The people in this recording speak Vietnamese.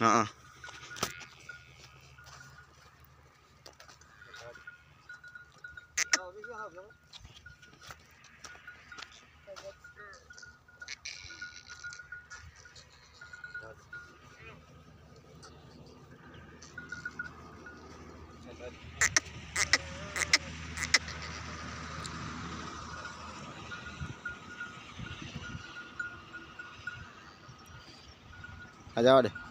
à Aja deh.